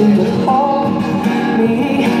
to hold me.